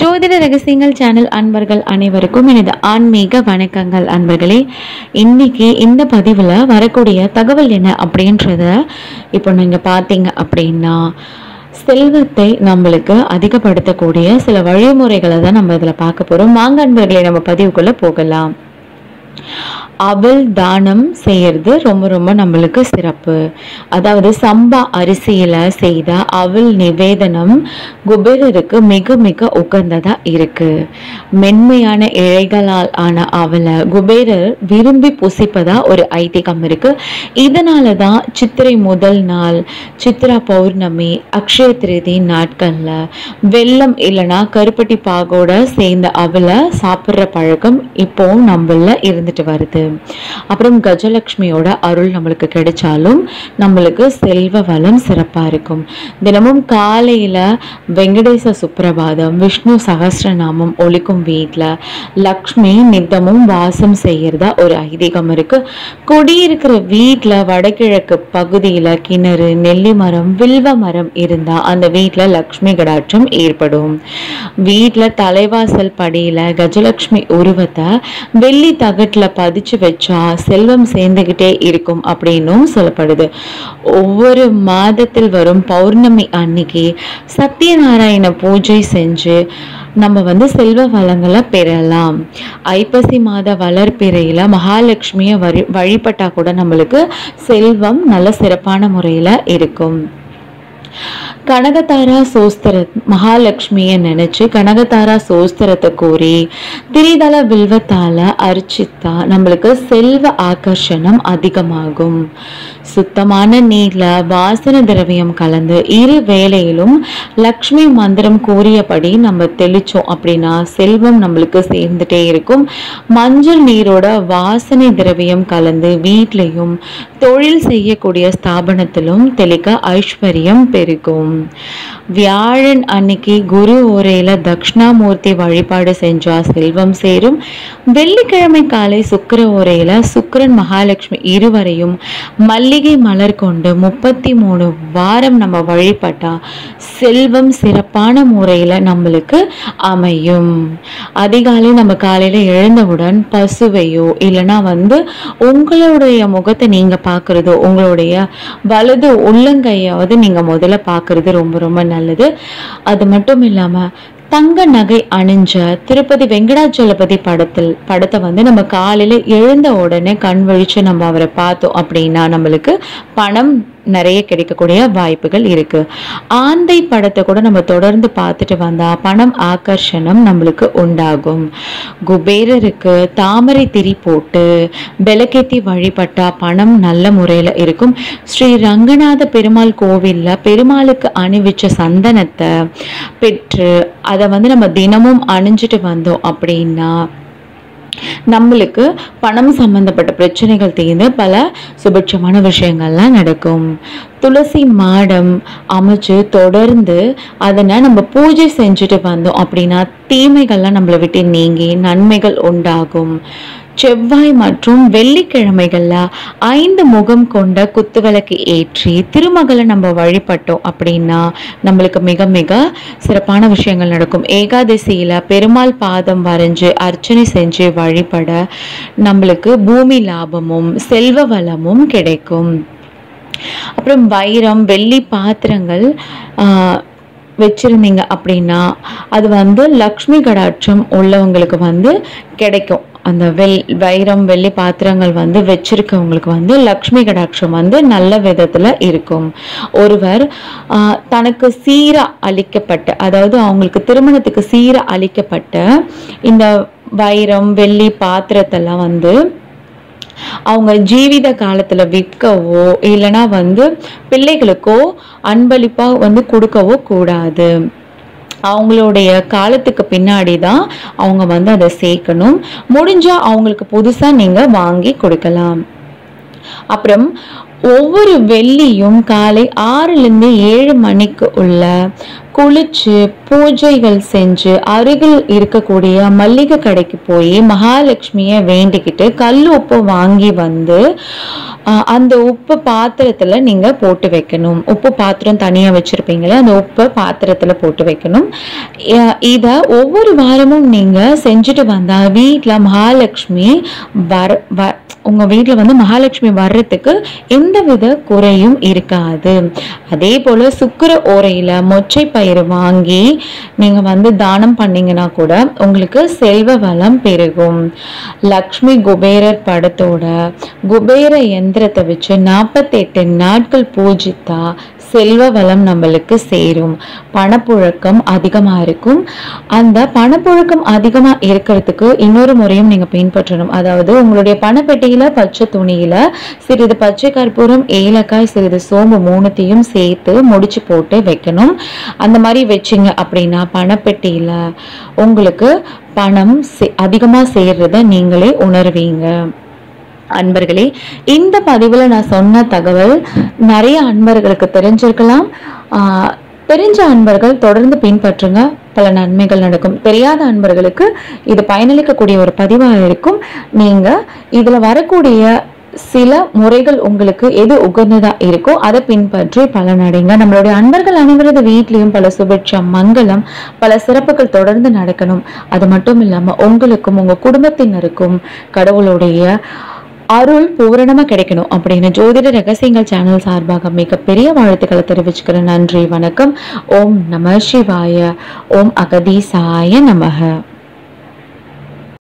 ஜோதிட ரகசியங்கள் சேனல் அன்பர்கள் அனைவருக்கும் எனது ஆன்மீக வணக்கங்கள் அன்பர்களே. இன்னைக்கு இந்த பதிவில் வரக்கூடிய தகவல் என்ன அப்படின்றத இப்போ நீங்கள் பார்த்தீங்க அப்படின்னா செல்வத்தை நம்மளுக்கு அதிகப்படுத்தக்கூடிய சில வழிமுறைகளை தான் நம்ம இதில் பார்க்க போகிறோம் வாங்க அன்பர்களே நம்ம பதிவுக்குள்ளே போகலாம். அவல் தானம் செய்கிறது ரொம்ப ரொம்ப நம்மளுக்கு சிறப்பு. அதாவது சம்பா அரிசியில் செய்த அவல் நிவேதனம் குபேரருக்கு மிக மிக உகந்ததாக இருக்கு. மென்மையான இழைகளால் ஆன அவலை குபேரர் விரும்பி புசிப்பதாக ஒரு ஐதீகம் இருக்குது இதனால தான் சித்திரை முதல் நாள் சித்ரா பௌர்ணமி அக்ஷய திருதி நாட்களில் வெள்ளம் இல்லைன்னா கருப்பட்டி பாகோட சேர்ந்த அவலை சாப்பிட்ற பழக்கம் இப்போ நம்மள இருந்துட்டு வருது. அப்புறம் கஜலட்சுமியோட அருள் நம்மளுக்கு கிடைச்சாலும் நம்மளுக்கு செல்வ வளம் சிறப்பா இருக்கும். தினமும் காலையில வெங்கடேச சுப்பிரபாதம் விஷ்ணு சகசிரநாமம் ஒழிக்கும் வீட்டில் லக்ஷ்மி நித்தமும் வாசம் செய்யறதா ஒரு ஐதீகம் இருக்கு. குடியிருக்கிற வீட்டில் வடகிழக்கு பகுதியில கிணறு நெல்லி மரம் வில்வ மரம் இருந்தா அந்த வீட்டில் லக்ஷ்மி கடாட்சம் ஏற்படும். வீட்டில் தலைவாசல் படியில கஜலட்சுமி உருவத்தை வெள்ளி தகட்டுல பதிச்சு வச்சா செல்வம் சேர்ந்துகிட்டே இருக்கும் அப்படின்னும் சொல்லப்படுது. ஒவ்வொரு மாதத்தில் வரும் பௌர்ணமி அன்னைக்கு சத்யநாராயண பூஜை செஞ்சு நம்ம வந்து செல்வ வளங்களை பெறலாம். ஐப்பசி மாத வளர்ப்பிறையில மகாலட்சுமியை வழி வழிபட்டா கூட நம்மளுக்கு செல்வம் நல்ல சிறப்பான முறையில இருக்கும். கனகதாரா சோஸ்திர மகாலட்சுமியை நினைச்சு கனகதாரா சோஸ்திரத்தை கூறி திரிதல வில்வத்தால அர்ச்சித்தா நம்மளுக்கு செல்வ ஆகர்ஷணம் அதிகமாகும். சுத்தமான நீர்ல வாசன திரவியம் கலந்து இரு வேளையிலும் லக்ஷ்மி மந்திரம் கூறியபடி நம்ம தெளிச்சோம் அப்படின்னா செல்வம் நம்மளுக்கு சேர்ந்துட்டே இருக்கும். மஞ்சள் நீரோட வாசனை திரவியம் கலந்து வீட்லயும் தொழில் செய்யக்கூடிய ஸ்தாபனத்திலும் தெளிக்க ஐஸ்வர்யம் பெருகும். வியாழன் அன்னைக்கு குரு ஓரையில தக்ஷணாமூர்த்தி வழிபாடு செஞ்சா செல்வம் சேரும். வெள்ளிக்கிழமை காலை சுக்கிர ஓரையில சுக்கிரன் மகாலட்சுமி இருவரையும் மல்லி மல்லிகை மலர் கொண்டு முப்பத்தி மூணு வாரம் நம்ம வழிபட்டால் செல்வம் சிறப்பான முறையில் நம்மளுக்கு அமையும். அதிகாலை நம்ம காலையில் எழுந்தவுடன் பசுவையோ இல்லைன்னா வந்து உங்களுடைய முகத்தை நீங்கள் பார்க்குறதோ உங்களுடைய வலது உள்ளங்கையாவது நீங்கள் முதல்ல பார்க்கறது ரொம்ப ரொம்ப நல்லது. அது மட்டும் இல்லாமல் தங்க நகை அணிஞ்ச திருப்பதி வெங்கடாச்சலபதி படத்தில் படத்தை வந்து நம்ம காலையில எழுந்த உடனே கண் வழிச்சு நம்ம அவரை பார்த்தோம் அப்படின்னா நம்மளுக்கு பணம் நிறைய கிடைக்கக்கூடிய வாய்ப்புகள் இருக்கு. ஆந்தை படத்தை கூட நம்ம தொடர்ந்து பார்த்துட்டு வந்தா பணம் ஆகர்ஷணம் நம்மளுக்கு உண்டாகும். குபேரருக்கு தாமரை திரி போட்டு விளக்கேத்தி வழிபட்டா பணம் நல்ல முறையில் இருக்கும். ஸ்ரீ ரங்கநாத பெருமாள் கோவிலில் பெருமாளுக்கு அணிவிச்ச சந்தனத்தை பெற்று அதை வந்து நம்ம தினமும் அணிஞ்சிட்டு வந்தோம் அப்படின்னா நம்மளுக்கு பணம் சம்பந்தப்பட்ட பிரச்சனைகள் தீர்ந்து பல சுபிட்சமான விஷயங்கள்லாம் நடக்கும். துளசி மாடம் அமைச்சு தொடர்ந்து அதனை நம்ம பூஜை செஞ்சுட்டு வந்தோம் அப்படின்னா தீமைகள்லாம் நம்மளை விட்டு நீங்கி நன்மைகள் உண்டாகும். செவ்வாய் மற்றும் வெள்ளிக்கிழமைகளில் ஐந்து முகம் கொண்ட குத்துவிளக்கு ஏற்றி திருமகளை நம்ம வழிபட்டோம் அப்படின்னா நம்மளுக்கு மிக மிக சிறப்பான விஷயங்கள் நடக்கும். ஏகாதசியில் பெருமாள் பாதம் வரைஞ்சு அர்ச்சனை செஞ்சு வழிபட நம்மளுக்கு பூமி லாபமும் செல்வ வளமும் கிடைக்கும். அப்புறம் வைரம் வெள்ளி பாத்திரங்கள் வச்சுருந்தீங்க அப்படின்னா அது வந்து லக்ஷ்மி கடாட்சம் உள்ளவங்களுக்கு வந்து கிடைக்கும். அந்த வெல் வைரம் வெள்ளி பாத்திரங்கள் வந்து வச்சிருக்கவங்களுக்கு வந்து லக்ஷ்மி கடாட்சம் வந்து நல்ல விதத்தில் இருக்கும். ஒருவர் தனக்கு சீராக அளிக்கப்பட்ட அதாவது அவங்களுக்கு திருமணத்துக்கு சீர அளிக்கப்பட்ட இந்த வைரம் வெள்ளி பாத்திரத்தெல்லாம் வந்து அவங்க ஜீவித காலத்துல விற்கவோ இல்லைன்னா வந்து பிள்ளைகளுக்கோ அன்பளிப்பா வந்து கொடுக்கவோ கூடாது. அவங்களுடைய காலத்துக்கு பின்னாடி தான் அவங்க வந்து அதை சேர்க்கணும். முடிஞ்சா அவங்களுக்கு புதுசா நீங்கள் வாங்கி கொடுக்கலாம். அப்புறம் ஒவ்வொரு வெள்ளியும் காலை ஆறுலேருந்து ஏழு மணிக்கு உள்ள குளிச்சு பூஜைகள் செஞ்சு அருகில் இருக்கக்கூடிய மல்லிகை கடைக்கு போய் மகாலட்சுமியை வேண்டிக்கிட்டு கல் உப்பு வாங்கி வந்து அந்த உப்பு பாத்திரத்தில் நீங்கள் போட்டு வைக்கணும். உப்பு பாத்திரம் தனியாக வச்சுருப்பீங்களே அந்த உப்பை பாத்திரத்தில் போட்டு வைக்கணும். இதை ஒவ்வொரு வாரமும் நீங்கள் செஞ்சுட்டு வந்தால் வீட்டில் மகாலட்சுமி வர வ- உங்கள் வீட்டில் வந்து மகாலட்சுமி வர்றதுக்கு எந்தவித குறையும் இருக்காது. அதே போல் சுக்கிர ஓரையில் மொச்சை பயிர் வாங்கி நீங்கள் வந்து தானம் பண்ணீங்கன்னா கூட உங்களுக்கு செல்வ வளம் பெருகும். லக்ஷ்மி குபேரர் படத்தோட குபேர யந்திரத்தை வச்சு நாற்பத்தெட்டு நாட்கள் பூஜித்தா செல்வ வளம் நம்மளுக்கு சேரும். பணப்புழக்கம் அதிகமாக இருக்கும். அந்த பணப்புழக்கம் அதிகமாக இருக்கிறதுக்கு இன்னொரு முறையும் நீங்கள் பின்பற்றணும். அதாவது உங்களுடைய பணப்பெட்டியில் பச்சை துணியில் சிறிது பச்சை கற்பூரம் ஏலக்காய் சிறிது சோம்பு மூணுத்தையும் சேர்த்து முடிச்சு போட்டு வைக்கணும். அந்த மாதிரி வச்சிங்க அப்படின்னா பணப்பெட்டியில் உங்களுக்கு பணம் சே- அதிகமா சேர்றத நீங்களே உணர்வீங்க. அன்பர்களே இந்த பதிவில் நான் சொன்ன தகவல் நிறைய அன்பர்களுக்கு தெரிஞ்சிருக்கலாம். தெரிஞ்ச அன்பர்கள் தொடர்ந்து பின்பற்றுங்க. பல நன்மைகள் நடக்கும். தெரியாத அன்பர்களுக்கு இது பயனளிக்கக்கூடிய ஒரு பதிவாக இருக்கும். நீங்கள் இதில் வரக்கூடிய சில முறைகள் உங்களுக்கு எது உகந்ததா இருக்கோ அதை பின்பற்றி பலனடைங்க நம்மளுடைய அன்பர்கள் அனைவரது வீட்லேயும் பல சுபிட்சம் மங்களம் பல சிறப்புகள் தொடர்ந்து நடக்கணும். அது மட்டும் இல்லாமல் உங்களுக்கும் உங்க குடும்பத்தினருக்கும் கடவுளுடைய அருள் பூரணமா கிடைக்கணும் அப்படின்னு ஜோதிட ரகசியங்கள் சேனல் சார்பாக மிகப்பெரிய வாழ்த்துக்களை தெரிவிச்சுக்கிறேன். நன்றி வணக்கம். ஓம் நம சிவாய. ஓம் அகதீசாய நமக.